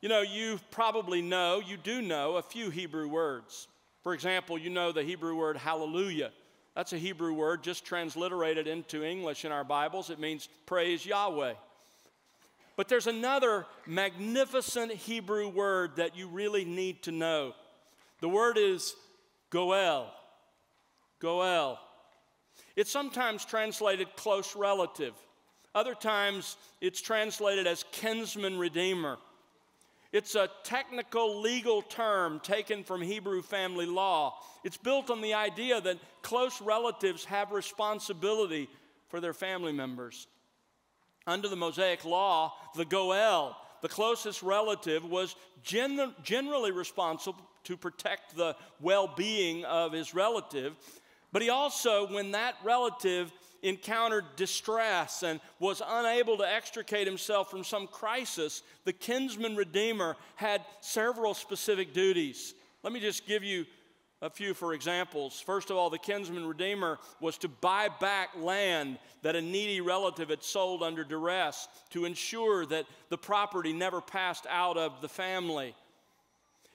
You know, you probably know, you do know a few Hebrew words. For example, you know the Hebrew word hallelujah. That's a Hebrew word just transliterated into English in our Bibles. It means praise Yahweh. But there's another magnificent Hebrew word that you really need to know. The word is goel. Goel. It's sometimes translated close relative. Other times it's translated as kinsman redeemer. It's a technical legal term taken from Hebrew family law. It's built on the idea that close relatives have responsibility for their family members. Under the Mosaic law, the Goel, the closest relative, was gen- generally responsible to protect the well being of his relative. But he also, when that relative encountered distress and was unable to extricate himself from some crisis, the kinsman redeemer had several specific duties. Let me just give you a few for examples. First of all, the kinsman redeemer was to buy back land that a needy relative had sold under duress to ensure that the property never passed out of the family.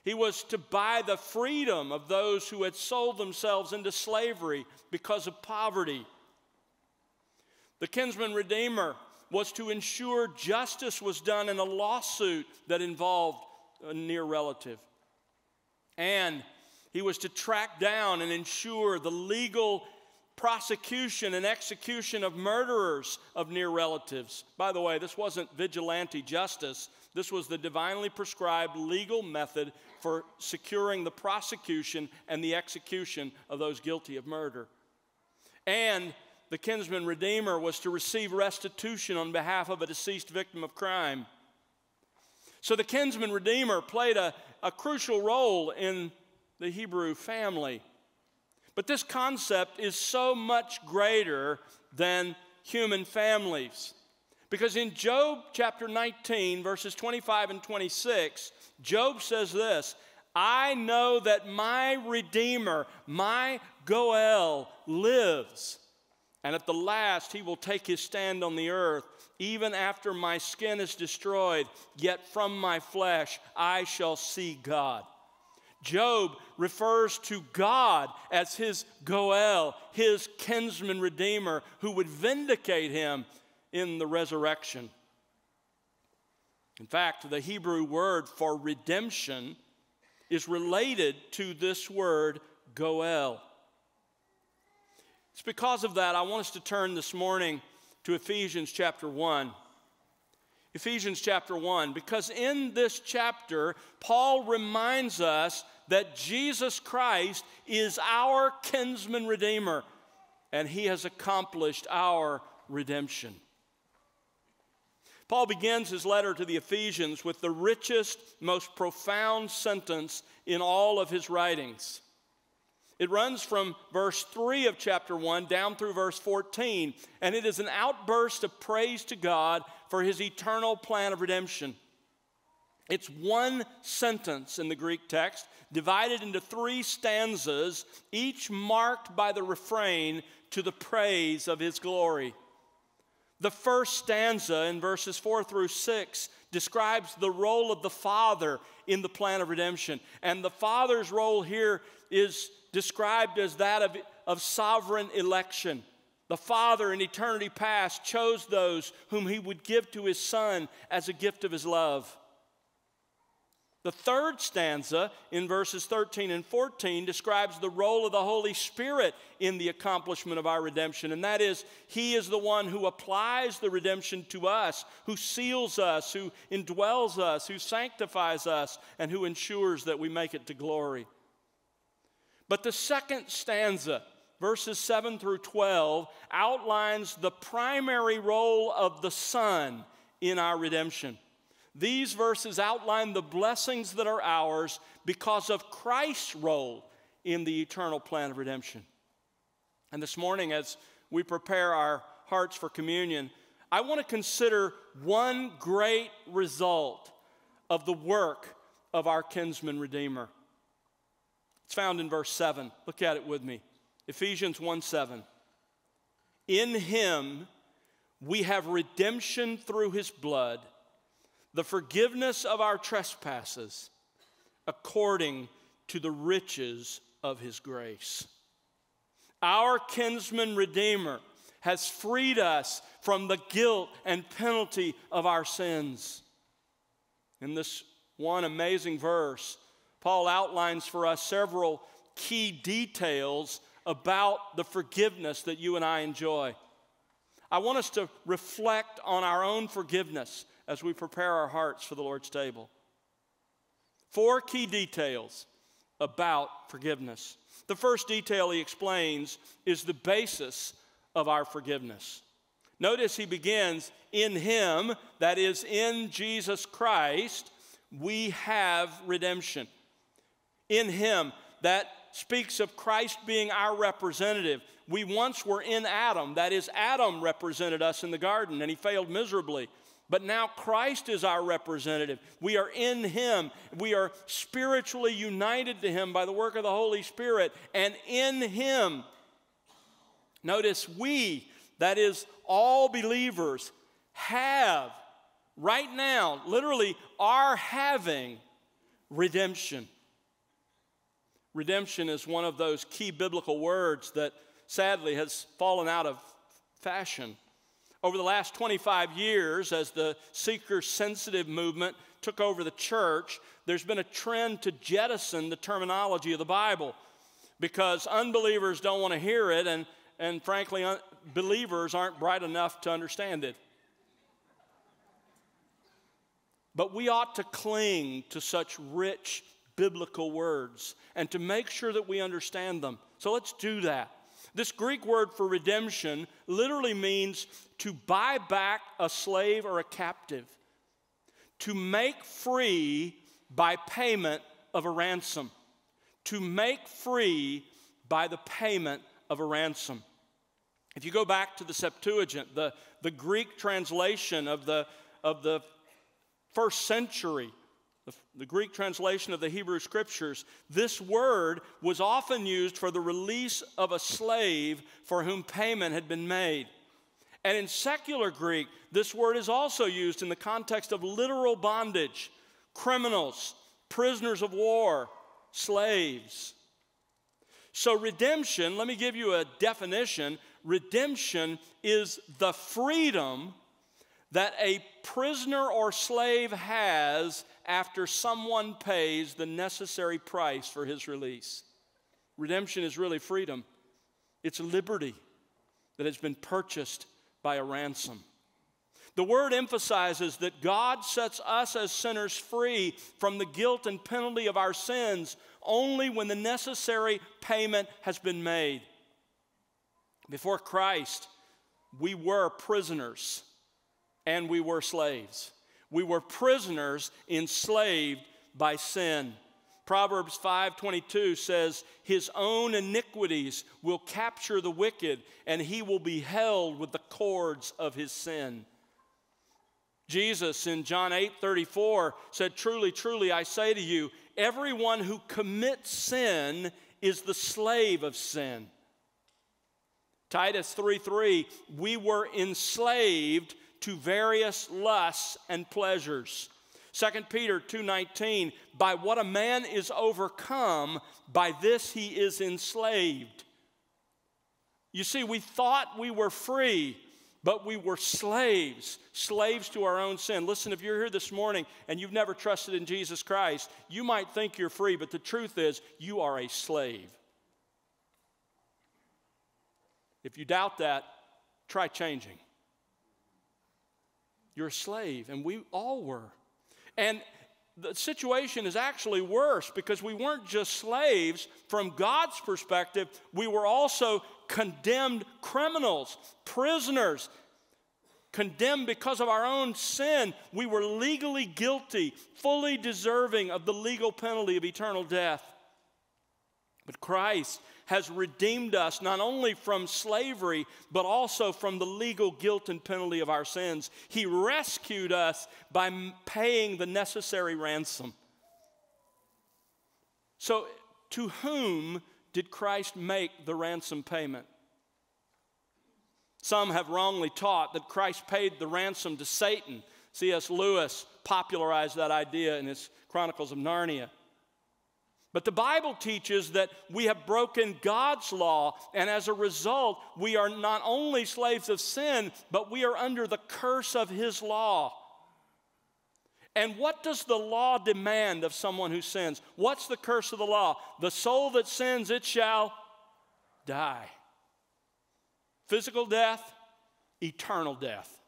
He was to buy the freedom of those who had sold themselves into slavery because of poverty. The kinsman redeemer was to ensure justice was done in a lawsuit that involved a near relative. And he was to track down and ensure the legal prosecution and execution of murderers of near relatives. By the way, this wasn't vigilante justice, this was the divinely prescribed legal method for securing the prosecution and the execution of those guilty of murder. And the kinsman redeemer was to receive restitution on behalf of a deceased victim of crime. So the kinsman redeemer played a, a crucial role in the Hebrew family. But this concept is so much greater than human families. Because in Job chapter 19, verses 25 and 26, Job says this I know that my Redeemer, my Goel, lives and at the last, he will take his stand on the earth. Even after my skin is destroyed, yet from my flesh I shall see God. Job refers to God as his Goel, his kinsman redeemer, who would vindicate him in the resurrection. In fact, the Hebrew word for redemption is related to this word Goel. It's because of that I want us to turn this morning to Ephesians chapter 1. Ephesians chapter 1, because in this chapter, Paul reminds us that Jesus Christ is our kinsman redeemer, and he has accomplished our redemption. Paul begins his letter to the Ephesians with the richest, most profound sentence in all of his writings. It runs from verse 3 of chapter 1 down through verse 14, and it is an outburst of praise to God for his eternal plan of redemption. It's one sentence in the Greek text, divided into three stanzas, each marked by the refrain to the praise of his glory. The first stanza in verses 4 through 6 describes the role of the Father in the plan of redemption. And the Father's role here is described as that of, of sovereign election. The Father in eternity past chose those whom He would give to His Son as a gift of His love. The third stanza in verses 13 and 14 describes the role of the Holy Spirit in the accomplishment of our redemption, and that is, He is the one who applies the redemption to us, who seals us, who indwells us, who sanctifies us, and who ensures that we make it to glory. But the second stanza, verses 7 through 12, outlines the primary role of the Son in our redemption. These verses outline the blessings that are ours because of Christ's role in the eternal plan of redemption. And this morning, as we prepare our hearts for communion, I want to consider one great result of the work of our kinsman redeemer. It's found in verse 7. Look at it with me. Ephesians 1 7. In him we have redemption through his blood, the forgiveness of our trespasses according to the riches of his grace. Our kinsman redeemer has freed us from the guilt and penalty of our sins. In this one amazing verse, Paul outlines for us several key details about the forgiveness that you and I enjoy. I want us to reflect on our own forgiveness as we prepare our hearts for the Lord's table. Four key details about forgiveness. The first detail he explains is the basis of our forgiveness. Notice he begins, in him, that is, in Jesus Christ, we have redemption. In him, that speaks of Christ being our representative. We once were in Adam, that is, Adam represented us in the garden, and he failed miserably. But now Christ is our representative. We are in Him. We are spiritually united to Him by the work of the Holy Spirit. And in Him, notice we, that is, all believers, have right now, literally, are having redemption. Redemption is one of those key biblical words that sadly has fallen out of fashion. Over the last 25 years, as the seeker sensitive movement took over the church, there's been a trend to jettison the terminology of the Bible because unbelievers don't want to hear it, and, and frankly, un- believers aren't bright enough to understand it. But we ought to cling to such rich biblical words and to make sure that we understand them. So let's do that. This Greek word for redemption literally means to buy back a slave or a captive, to make free by payment of a ransom, to make free by the payment of a ransom. If you go back to the Septuagint, the, the Greek translation of the, of the first century, the, the, Greek translation of the Hebrew Scriptures, this word was often used for the release of a slave for whom payment had been made. And in secular Greek, this word is also used in the context of literal bondage, criminals, prisoners of war, slaves. So, redemption, let me give you a definition redemption is the freedom that a prisoner or slave has after someone pays the necessary price for his release. Redemption is really freedom, it's liberty that has been purchased by a ransom. The word emphasizes that God sets us as sinners free from the guilt and penalty of our sins only when the necessary payment has been made. Before Christ, we were prisoners and we were slaves. We were prisoners enslaved by sin. Proverbs 5:22 says, "His own iniquities will capture the wicked, and he will be held with the cords of his sin." Jesus in John 8:34 said, "Truly, truly I say to you, everyone who commits sin is the slave of sin." Titus 3:3, "We were enslaved to various lusts and pleasures. 2 Peter 2:19 By what a man is overcome by this he is enslaved. You see we thought we were free but we were slaves, slaves to our own sin. Listen, if you're here this morning and you've never trusted in Jesus Christ, you might think you're free, but the truth is you are a slave. If you doubt that, try changing. You're a slave, and we all were. And the situation is actually worse because we weren't just slaves from God's perspective, we were also condemned criminals, prisoners, condemned because of our own sin. We were legally guilty, fully deserving of the legal penalty of eternal death. But Christ has redeemed us not only from slavery, but also from the legal guilt and penalty of our sins. He rescued us by paying the necessary ransom. So, to whom did Christ make the ransom payment? Some have wrongly taught that Christ paid the ransom to Satan C.S. Lewis popularized that idea in his Chronicles of Narnia. But the Bible teaches that we have broken God's law, and as a result, we are not only slaves of sin, but we are under the curse of His law. And what does the law demand of someone who sins? What's the curse of the law? The soul that sins, it shall die. Physical death, eternal death.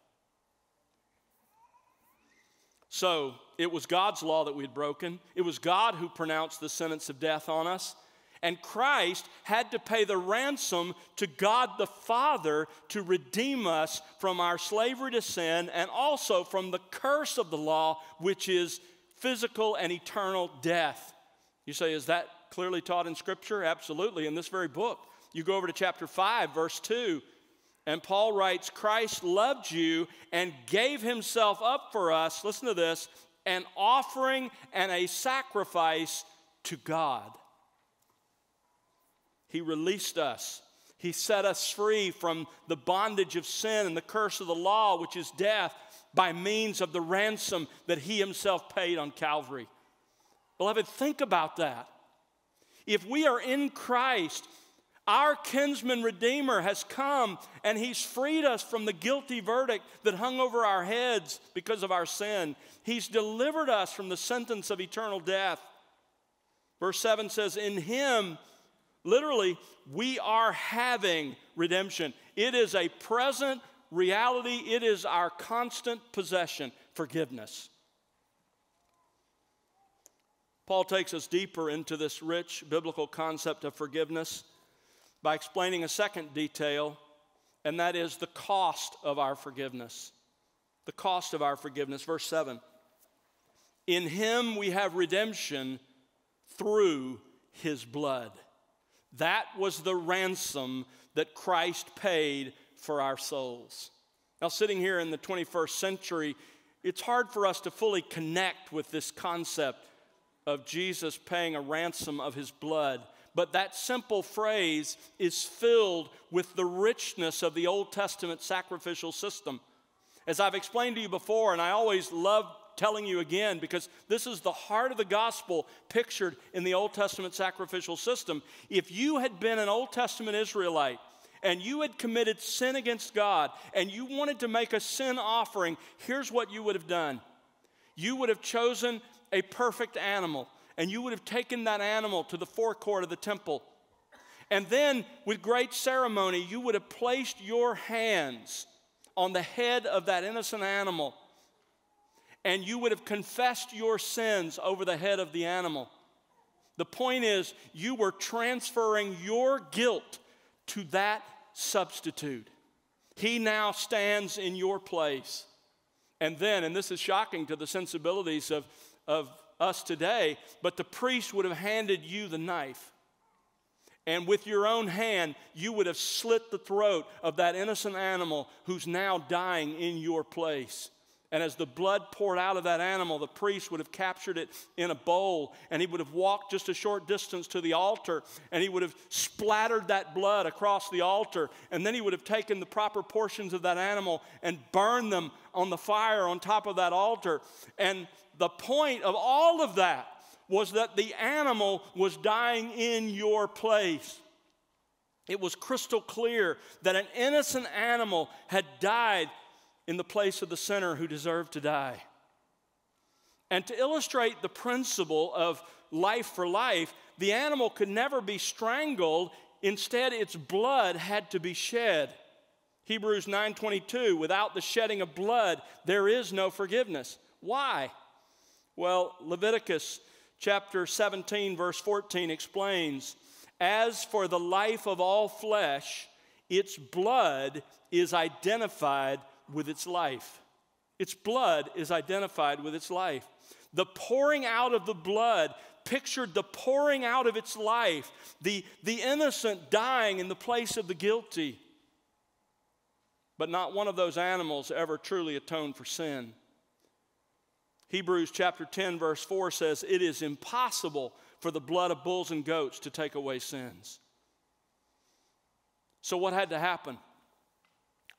So it was God's law that we had broken. It was God who pronounced the sentence of death on us. And Christ had to pay the ransom to God the Father to redeem us from our slavery to sin and also from the curse of the law, which is physical and eternal death. You say, is that clearly taught in Scripture? Absolutely, in this very book. You go over to chapter 5, verse 2, and Paul writes, Christ loved you and gave himself up for us, listen to this, an offering and a sacrifice to God. He released us. He set us free from the bondage of sin and the curse of the law, which is death, by means of the ransom that He Himself paid on Calvary. Beloved, think about that. If we are in Christ, our kinsman redeemer has come and he's freed us from the guilty verdict that hung over our heads because of our sin. He's delivered us from the sentence of eternal death. Verse 7 says, In him, literally, we are having redemption. It is a present reality, it is our constant possession, forgiveness. Paul takes us deeper into this rich biblical concept of forgiveness by explaining a second detail, and that is the cost of our forgiveness. The cost of our forgiveness. Verse 7 In him we have redemption through his blood. That was the ransom that Christ paid for our souls. Now, sitting here in the 21st century, it's hard for us to fully connect with this concept of Jesus paying a ransom of his blood but that simple phrase is filled with the richness of the Old Testament sacrificial system. As I've explained to you before, and I always love telling you again because this is the heart of the gospel pictured in the Old Testament sacrificial system. If you had been an Old Testament Israelite, and you had committed sin against God and you wanted to make a sin offering, here's what you would have done. You would have chosen a perfect animal and you would have taken that animal to the forecourt of the temple. And then, with great ceremony, you would have placed your hands on the head of that innocent animal, and you would have confessed your sins over the head of the animal. The point is, you were transferring your guilt to that substitute. He now stands in your place. And then, and this is shocking to the sensibilities of, of us today, but the priest would have handed you the knife. And with your own hand, you would have slit the throat of that innocent animal who's now dying in your place. And as the blood poured out of that animal, the priest would have captured it in a bowl and he would have walked just a short distance to the altar and he would have splattered that blood across the altar. And then he would have taken the proper portions of that animal and burned them on the fire on top of that altar. And the point of all of that was that the animal was dying in your place. It was crystal clear that an innocent animal had died in the place of the sinner who deserved to die. And to illustrate the principle of life for life, the animal could never be strangled, instead its blood had to be shed. Hebrews 9:22 without the shedding of blood there is no forgiveness. Why? Well, Leviticus chapter 17, verse 14 explains As for the life of all flesh, its blood is identified with its life. Its blood is identified with its life. The pouring out of the blood pictured the pouring out of its life, the, the innocent dying in the place of the guilty. But not one of those animals ever truly atoned for sin. Hebrews chapter 10, verse 4 says, It is impossible for the blood of bulls and goats to take away sins. So, what had to happen?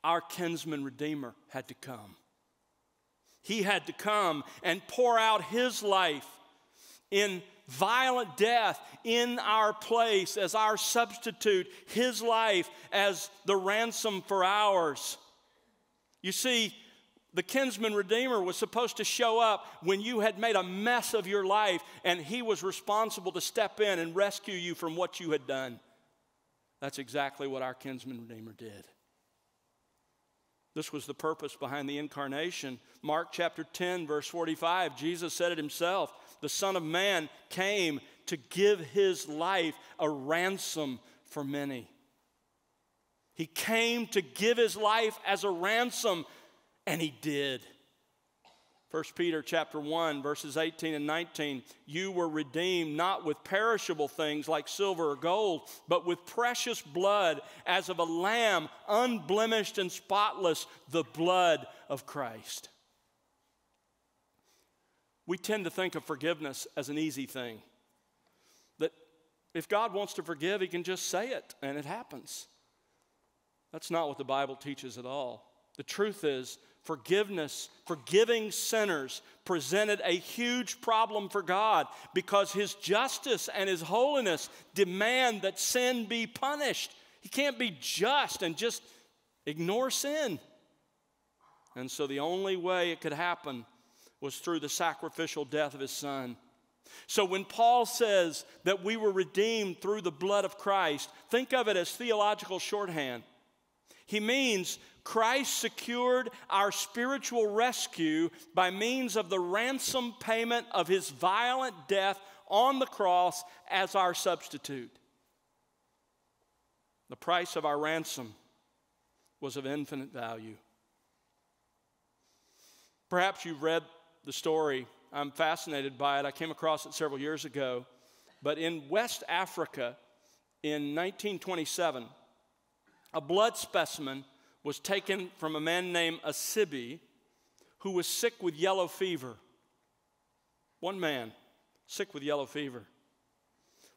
Our kinsman redeemer had to come. He had to come and pour out his life in violent death in our place as our substitute, his life as the ransom for ours. You see, the kinsman redeemer was supposed to show up when you had made a mess of your life, and he was responsible to step in and rescue you from what you had done. That's exactly what our kinsman redeemer did. This was the purpose behind the incarnation. Mark chapter 10, verse 45, Jesus said it himself the Son of Man came to give his life a ransom for many. He came to give his life as a ransom, and he did. 1 Peter chapter 1 verses 18 and 19 you were redeemed not with perishable things like silver or gold but with precious blood as of a lamb unblemished and spotless the blood of Christ. We tend to think of forgiveness as an easy thing. That if God wants to forgive he can just say it and it happens. That's not what the Bible teaches at all. The truth is forgiveness, forgiving sinners presented a huge problem for God because His justice and His holiness demand that sin be punished. He can't be just and just ignore sin. And so the only way it could happen was through the sacrificial death of His Son. So when Paul says that we were redeemed through the blood of Christ, think of it as theological shorthand. He means Christ secured our spiritual rescue by means of the ransom payment of his violent death on the cross as our substitute. The price of our ransom was of infinite value. Perhaps you've read the story. I'm fascinated by it. I came across it several years ago. But in West Africa in 1927, a blood specimen was taken from a man named Asibi who was sick with yellow fever. One man, sick with yellow fever.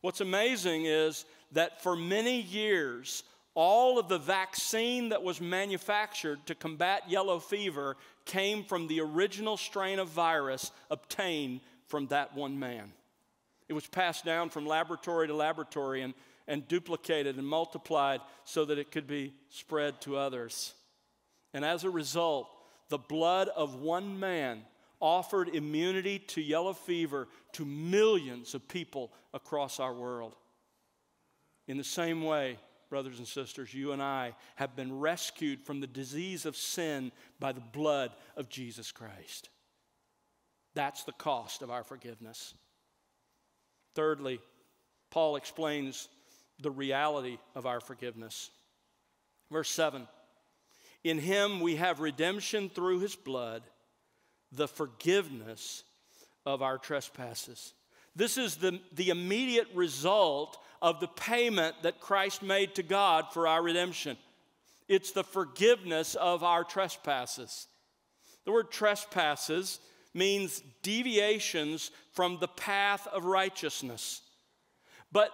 What's amazing is that for many years, all of the vaccine that was manufactured to combat yellow fever came from the original strain of virus obtained from that one man. It was passed down from laboratory to laboratory, and and duplicated and multiplied so that it could be spread to others. And as a result, the blood of one man offered immunity to yellow fever to millions of people across our world. In the same way, brothers and sisters, you and I have been rescued from the disease of sin by the blood of Jesus Christ. That's the cost of our forgiveness. Thirdly, Paul explains the reality of our forgiveness. Verse 7 In him we have redemption through his blood, the forgiveness of our trespasses. This is the, the immediate result of the payment that Christ made to God for our redemption. It's the forgiveness of our trespasses. The word trespasses means deviations from the path of righteousness. But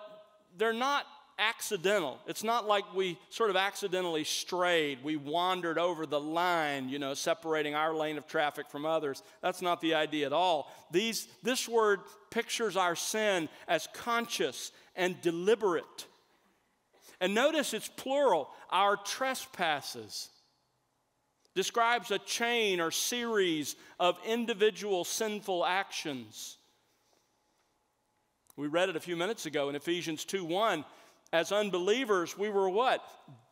they're not accidental. It's not like we sort of accidentally strayed. We wandered over the line, you know, separating our lane of traffic from others. That's not the idea at all. These, this word pictures our sin as conscious and deliberate. And notice it's plural, our trespasses. Describes a chain or series of individual sinful actions. We read it a few minutes ago in Ephesians 2 1 as unbelievers, we were what?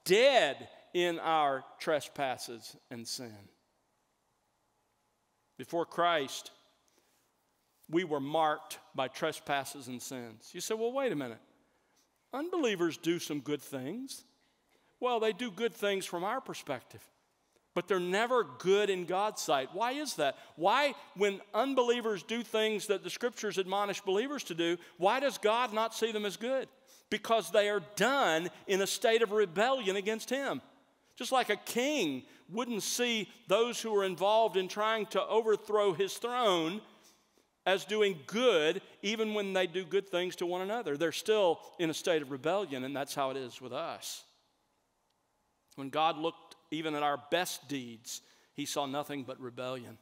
Dead in our trespasses and sin. Before Christ, we were marked by trespasses and sins. You say, well, wait a minute. Unbelievers do some good things. Well, they do good things from our perspective, but they're never good in God's sight. Why is that? Why, when unbelievers do things that the scriptures admonish believers to do, why does God not see them as good? Because they are done in a state of rebellion against him. Just like a king wouldn't see those who are involved in trying to overthrow his throne as doing good, even when they do good things to one another. They're still in a state of rebellion, and that's how it is with us. When God looked even at our best deeds, he saw nothing but rebellion.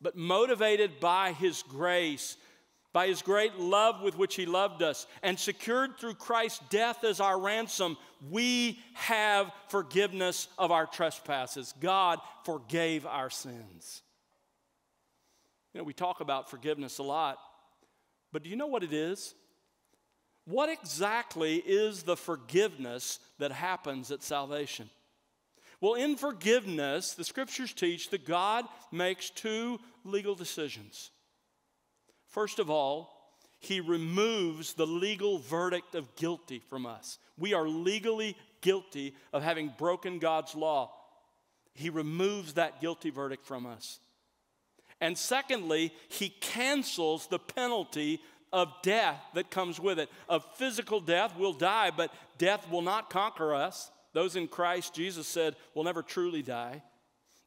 but motivated by His grace, by His great love with which He loved us, and secured through Christ's death as our ransom, we have forgiveness of our trespasses. God forgave our sins. You know, we talk about forgiveness a lot, but do you know what it is? What exactly is the forgiveness that happens at salvation? Well, in forgiveness, the scriptures teach that God makes two legal decisions. First of all, he removes the legal verdict of guilty from us. We are legally guilty of having broken God's law. He removes that guilty verdict from us. And secondly, he cancels the penalty of death that comes with it. Of physical death, we'll die, but death will not conquer us. Those in Christ, Jesus said, will never truly die.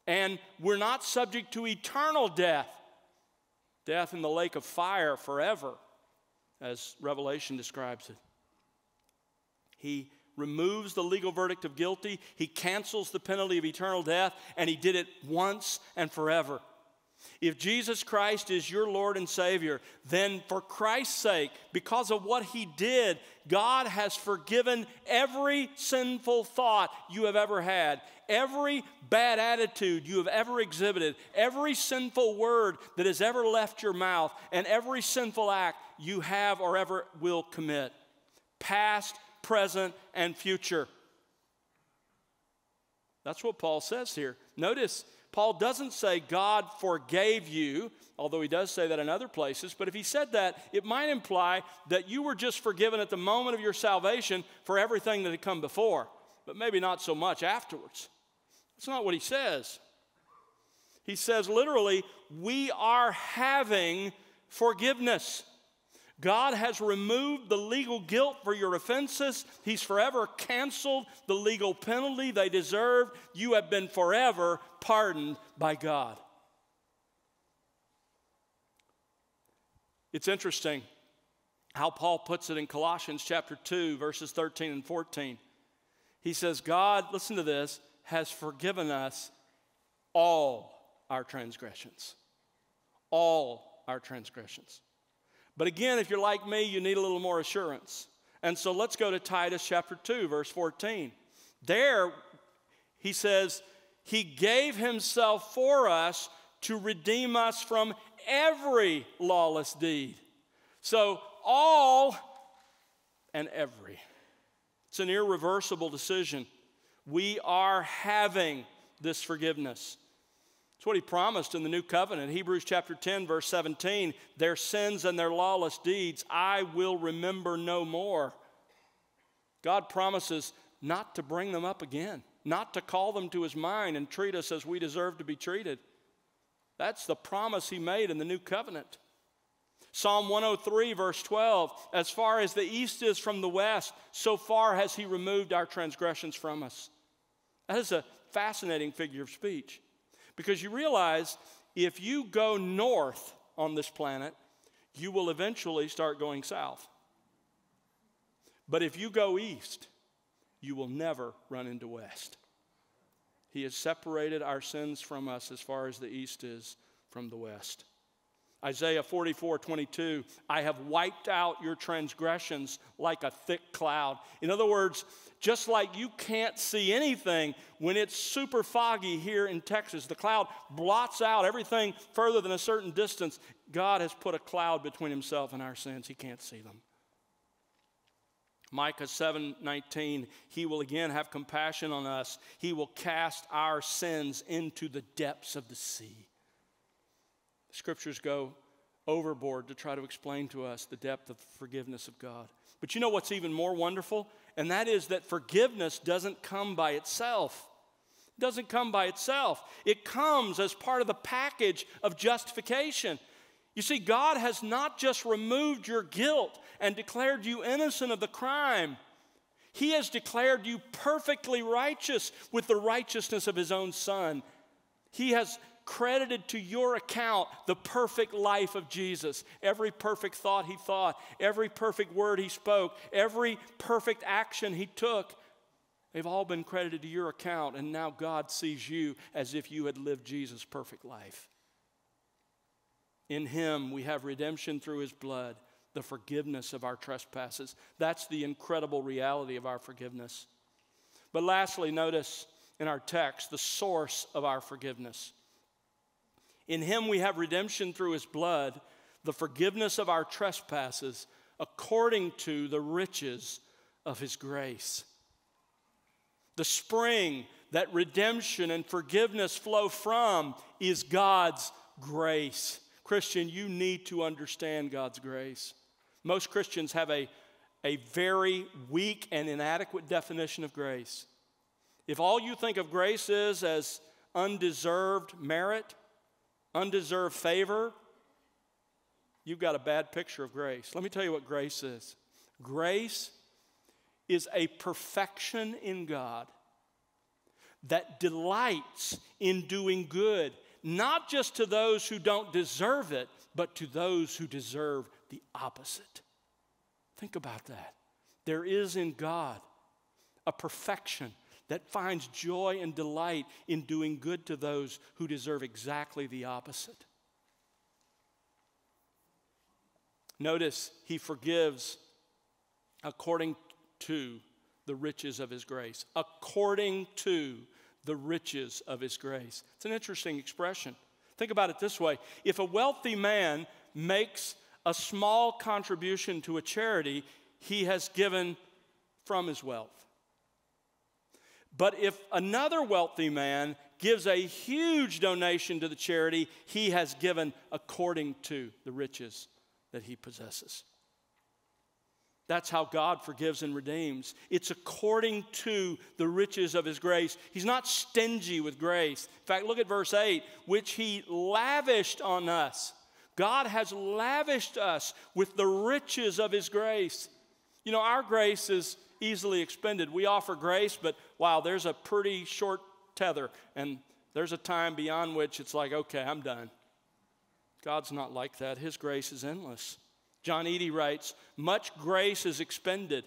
And we're not subject to eternal death, death in the lake of fire forever, as Revelation describes it. He removes the legal verdict of guilty, he cancels the penalty of eternal death, and he did it once and forever. If Jesus Christ is your Lord and Savior, then for Christ's sake, because of what He did, God has forgiven every sinful thought you have ever had, every bad attitude you have ever exhibited, every sinful word that has ever left your mouth, and every sinful act you have or ever will commit, past, present, and future. That's what Paul says here. Notice Paul doesn't say God forgave you, although he does say that in other places. But if he said that, it might imply that you were just forgiven at the moment of your salvation for everything that had come before, but maybe not so much afterwards. That's not what he says. He says literally, we are having forgiveness. God has removed the legal guilt for your offenses. He's forever canceled the legal penalty they deserve. You have been forever pardoned by God. It's interesting how Paul puts it in Colossians chapter 2, verses 13 and 14. He says, God, listen to this, has forgiven us all our transgressions. All our transgressions. But again, if you're like me, you need a little more assurance. And so let's go to Titus chapter 2, verse 14. There, he says, He gave Himself for us to redeem us from every lawless deed. So, all and every. It's an irreversible decision. We are having this forgiveness. It's what he promised in the new covenant. Hebrews chapter 10, verse 17 their sins and their lawless deeds I will remember no more. God promises not to bring them up again, not to call them to his mind and treat us as we deserve to be treated. That's the promise he made in the new covenant. Psalm 103, verse 12 As far as the east is from the west, so far has he removed our transgressions from us. That is a fascinating figure of speech. Because you realize if you go north on this planet, you will eventually start going south. But if you go east, you will never run into west. He has separated our sins from us as far as the east is from the west. Isaiah 44 22, I have wiped out your transgressions like a thick cloud. In other words, just like you can't see anything when it's super foggy here in Texas, the cloud blots out everything further than a certain distance. God has put a cloud between himself and our sins. He can't see them. Micah 7:19 He will again have compassion on us. He will cast our sins into the depths of the sea. The scriptures go overboard to try to explain to us the depth of forgiveness of God. But you know what's even more wonderful? and that is that forgiveness doesn't come by itself. It doesn't come by itself. It comes as part of the package of justification. You see, God has not just removed your guilt and declared you innocent of the crime. He has declared you perfectly righteous with the righteousness of His own Son. He has credited to your account the perfect life of Jesus. Every perfect thought he thought, every perfect word he spoke, every perfect action he took, they've all been credited to your account. And now God sees you as if you had lived Jesus' perfect life. In him we have redemption through his blood, the forgiveness of our trespasses. That's the incredible reality of our forgiveness. But lastly, notice in our text the source of our forgiveness. In him we have redemption through his blood, the forgiveness of our trespasses, according to the riches of his grace. The spring that redemption and forgiveness flow from is God's grace. Christian, you need to understand God's grace. Most Christians have a, a very weak and inadequate definition of grace. If all you think of grace is as undeserved merit, undeserved favor, you've got a bad picture of grace. Let me tell you what grace is grace is a perfection in God that delights in doing good, not just to those who don't deserve it, but to those who deserve the opposite. Think about that. There is in God a perfection that finds joy and delight in doing good to those who deserve exactly the opposite. Notice he forgives according to the riches of his grace. According to the riches of his grace. It's an interesting expression. Think about it this way if a wealthy man makes a small contribution to a charity, he has given from his wealth. But if another wealthy man gives a huge donation to the charity, he has given according to the riches that he possesses. That's how God forgives and redeems. It's according to the riches of His grace. He's not stingy with grace. In fact, look at verse 8, which He lavished on us. God has lavished us with the riches of His grace. You know, our grace is easily expended. We offer grace, but wow, there's a pretty short tether, and there's a time beyond which it's like, okay, I'm done. God's not like that. His grace is endless. John Eadie writes, Much grace is expended.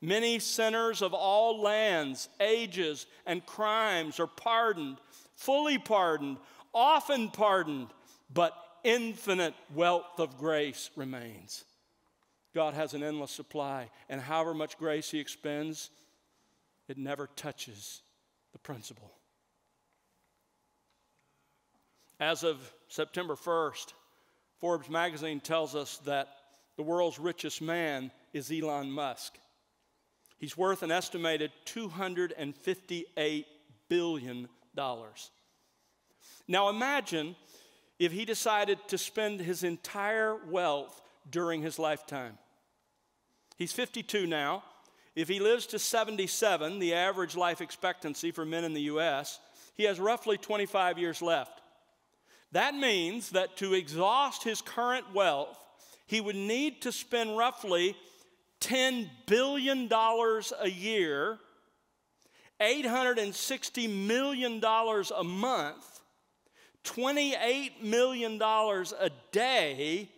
Many sinners of all lands, ages, and crimes are pardoned, fully pardoned, often pardoned, but infinite wealth of grace remains. God has an endless supply, and however much grace He expends, it never touches the principle. As of September 1st, Forbes magazine tells us that the world's richest man is Elon Musk. He's worth an estimated $258 billion. Now imagine if he decided to spend his entire wealth during his lifetime. He's 52 now. If he lives to 77, the average life expectancy for men in the U.S., he has roughly 25 years left. That means that to exhaust his current wealth, he would need to spend roughly $10 billion a year, $860 million a month, $28 million a day,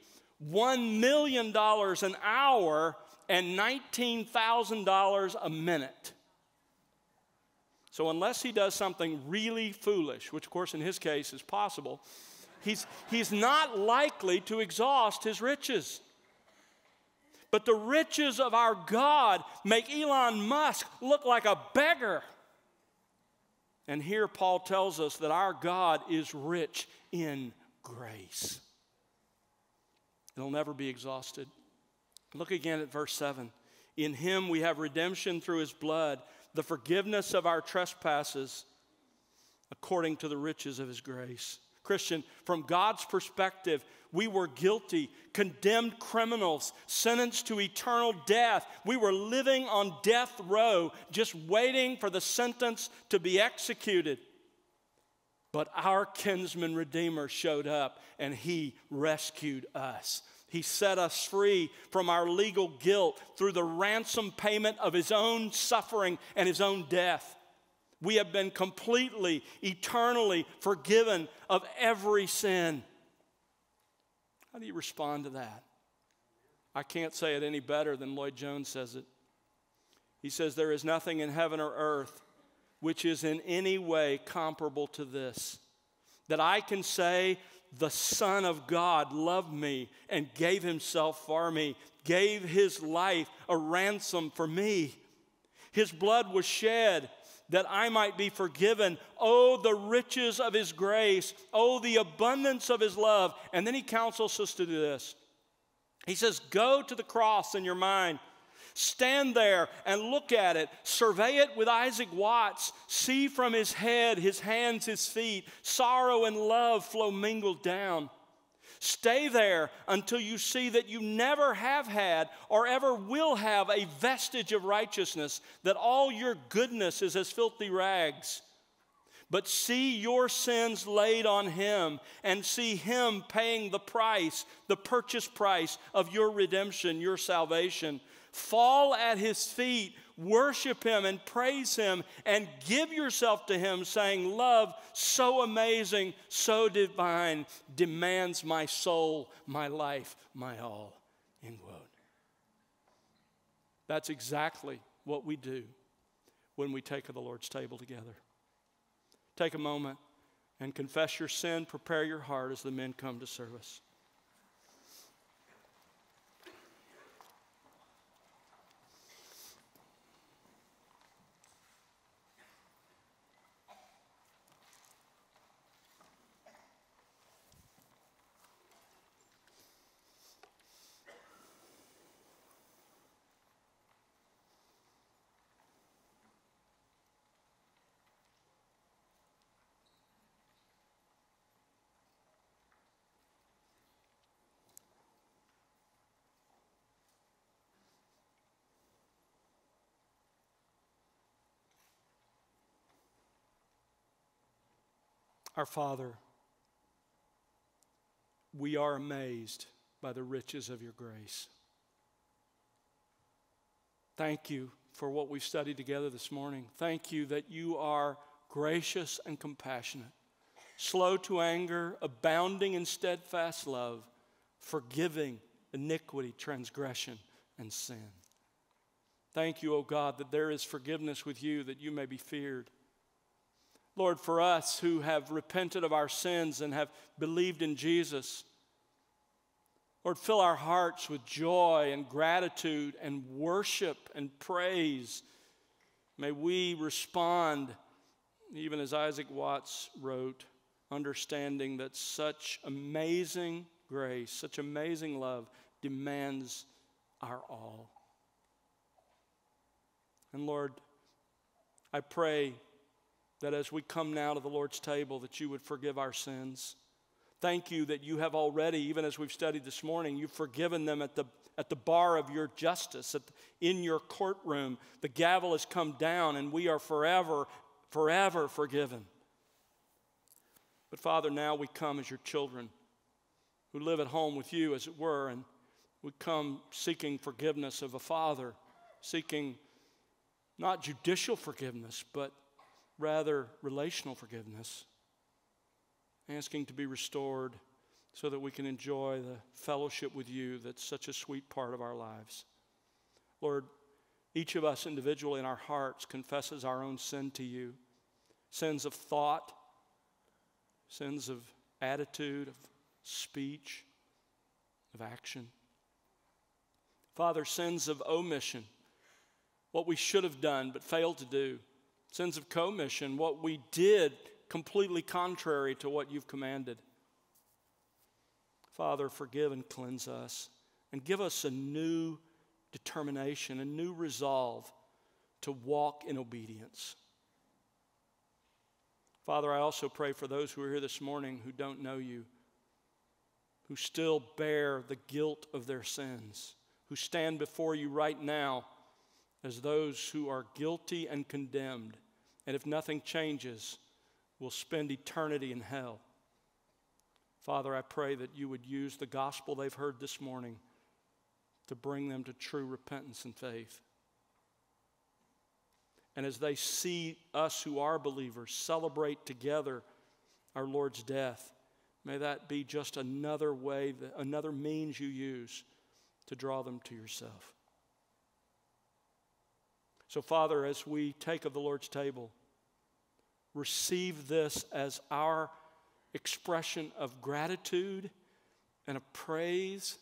$1 million an hour, and $19,000 a minute. So, unless he does something really foolish, which of course in his case is possible, he's, he's not likely to exhaust his riches. But the riches of our God make Elon Musk look like a beggar. And here Paul tells us that our God is rich in grace. It'll never be exhausted. Look again at verse 7. In him we have redemption through his blood the forgiveness of our trespasses according to the riches of his grace. Christian, from God's perspective, we were guilty, condemned criminals, sentenced to eternal death. We were living on death row, just waiting for the sentence to be executed. But our kinsman redeemer showed up and he rescued us. He set us free from our legal guilt through the ransom payment of His own suffering and His own death. We have been completely, eternally forgiven of every sin. How do you respond to that? I can't say it any better than Lloyd Jones says it. He says, There is nothing in heaven or earth which is in any way comparable to this. That I can say the Son of God loved me and gave himself for me, gave his life a ransom for me. His blood was shed that I might be forgiven. Oh, the riches of his grace. Oh, the abundance of his love. And then he counsels us to do this. He says, Go to the cross in your mind. Stand there and look at it. Survey it with Isaac Watts. See from his head, his hands, his feet. Sorrow and love flow mingled down. Stay there until you see that you never have had or ever will have a vestige of righteousness, that all your goodness is as filthy rags. But see your sins laid on him and see him paying the price, the purchase price of your redemption, your salvation. Fall at his feet, worship him and praise him, and give yourself to him, saying, Love so amazing, so divine, demands my soul, my life, my all. End quote. That's exactly what we do when we take of the Lord's table together. Take a moment and confess your sin, prepare your heart as the men come to service. Our Father, we are amazed by the riches of your grace. Thank you for what we've studied together this morning. Thank you that you are gracious and compassionate, slow to anger, abounding in steadfast love, forgiving iniquity, transgression, and sin. Thank you, O God, that there is forgiveness with you, that you may be feared. Lord, for us who have repented of our sins and have believed in Jesus, Lord, fill our hearts with joy and gratitude and worship and praise. May we respond, even as Isaac Watts wrote, understanding that such amazing grace, such amazing love demands our all. And Lord, I pray that as we come now to the Lord's table, that you would forgive our sins. Thank you that you have already, even as we've studied this morning, you've forgiven them at the, at the bar of your justice, at, in your courtroom. The gavel has come down, and we are forever, forever forgiven. But Father, now we come as your children who live at home with you, as it were, and we come seeking forgiveness of a father, seeking not judicial forgiveness, but rather relational forgiveness, asking to be restored so that we can enjoy the fellowship with you that's such a sweet part of our lives. Lord, each of us individually in our hearts confesses our own sin to you sins of thought, sins of attitude, of speech, of action. Father, sins of omission, what we should have done but failed to do sins of commission, what we did completely contrary to what you've commanded. Father, forgive and cleanse us and give us a new determination, a new resolve to walk in obedience. Father, I also pray for those who are here this morning who don't know you, who still bear the guilt of their sins, who stand before you right now as those who are guilty and condemned, and if nothing changes, will spend eternity in hell. Father, I pray that you would use the gospel they've heard this morning to bring them to true repentance and faith. And as they see us who are believers celebrate together our Lord's death, may that be just another way, another means you use to draw them to yourself. So, Father, as we take of the Lord's table, receive this as our expression of gratitude and of praise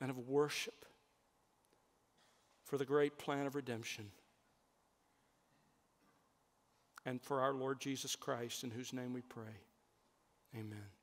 and of worship for the great plan of redemption and for our Lord Jesus Christ, in whose name we pray. Amen.